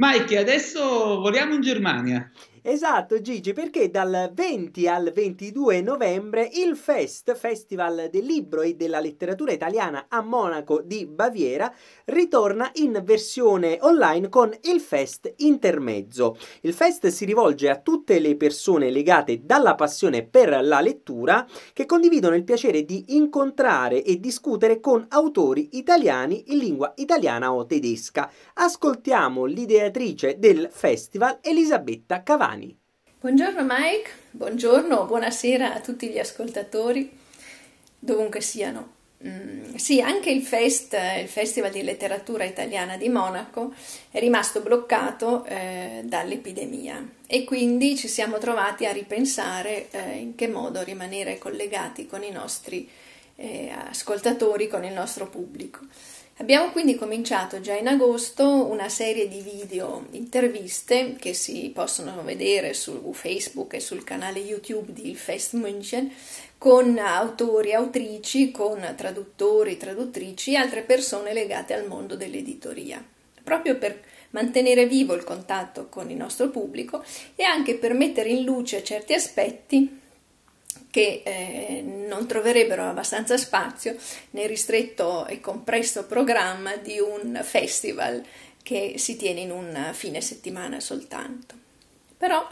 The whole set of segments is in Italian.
Mike, adesso voliamo in Germania. Esatto Gigi, perché dal 20 al 22 novembre il FEST, Festival del Libro e della Letteratura Italiana a Monaco di Baviera, ritorna in versione online con il FEST Intermezzo. Il FEST si rivolge a tutte le persone legate dalla passione per la lettura che condividono il piacere di incontrare e discutere con autori italiani in lingua italiana o tedesca. Ascoltiamo l'ideatrice del festival Elisabetta Cavani. Buongiorno Mike, buongiorno, buonasera a tutti gli ascoltatori, dovunque siano. Mm, sì, anche il FEST, il Festival di Letteratura Italiana di Monaco, è rimasto bloccato eh, dall'epidemia e quindi ci siamo trovati a ripensare eh, in che modo rimanere collegati con i nostri eh, ascoltatori, con il nostro pubblico. Abbiamo quindi cominciato già in agosto una serie di video interviste che si possono vedere su Facebook e sul canale YouTube di Il Fest München con autori, autrici, con traduttori, traduttrici e altre persone legate al mondo dell'editoria, proprio per mantenere vivo il contatto con il nostro pubblico e anche per mettere in luce certi aspetti che eh, non troverebbero abbastanza spazio nel ristretto e compresso programma di un festival che si tiene in un fine settimana soltanto. Però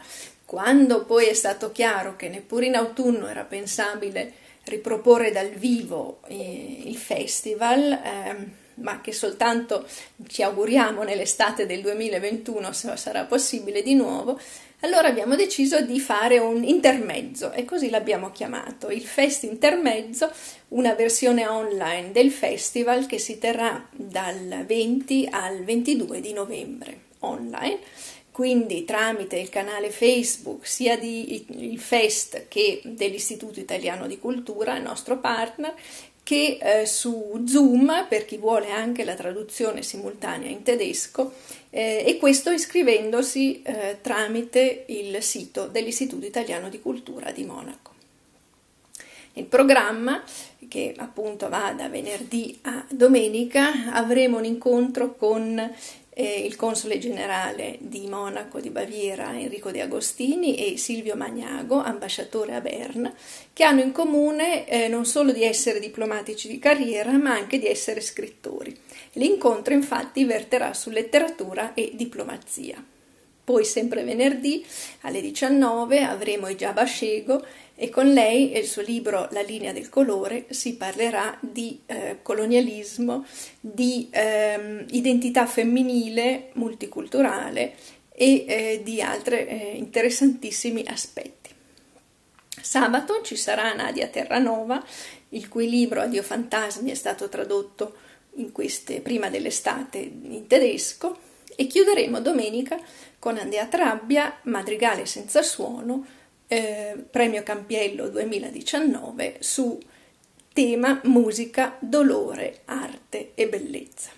quando poi è stato chiaro che neppure in autunno era pensabile riproporre dal vivo eh, il festival, eh, ma che soltanto ci auguriamo nell'estate del 2021 se sarà possibile di nuovo, allora abbiamo deciso di fare un intermezzo e così l'abbiamo chiamato, il Fest Intermezzo, una versione online del festival che si terrà dal 20 al 22 di novembre online. Quindi tramite il canale Facebook sia di il Fest che dell'Istituto Italiano di Cultura, il nostro partner, che eh, su Zoom per chi vuole anche la traduzione simultanea in tedesco eh, e questo iscrivendosi eh, tramite il sito dell'Istituto Italiano di Cultura di Monaco. Nel programma, che appunto va da venerdì a domenica, avremo un incontro con eh, il console generale di Monaco di Baviera Enrico De Agostini e Silvio Magnago, ambasciatore a Berna, che hanno in comune eh, non solo di essere diplomatici di carriera, ma anche di essere scrittori. L'incontro infatti verterà su letteratura e diplomazia. Poi sempre venerdì alle 19 avremo Ijaba Shego e con lei e il suo libro La linea del colore si parlerà di eh, colonialismo, di eh, identità femminile multiculturale e eh, di altri eh, interessantissimi aspetti. Sabato ci sarà Nadia Terranova, il cui libro Addio Fantasmi è stato tradotto queste, prima dell'estate in tedesco e chiuderemo domenica con Andrea Trabbia, Madrigale senza suono, eh, Premio Campiello 2019 su tema musica, dolore, arte e bellezza.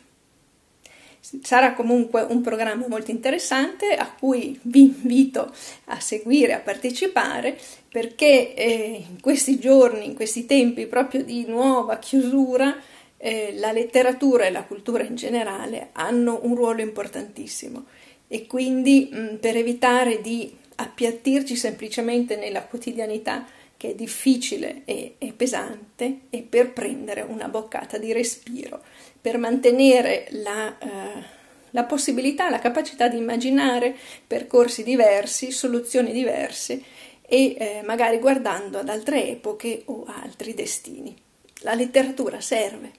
Sarà comunque un programma molto interessante a cui vi invito a seguire, a partecipare, perché eh, in questi giorni, in questi tempi proprio di nuova chiusura, eh, la letteratura e la cultura in generale hanno un ruolo importantissimo e quindi mh, per evitare di appiattirci semplicemente nella quotidianità che è difficile e, e, pesante e per prendere una boccata di respiro, per mantenere la, eh, la possibilità, la capacità di immaginare percorsi diversi, soluzioni diverse e eh, magari guardando ad altre epoche o altri destini. La letteratura serve,